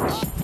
up.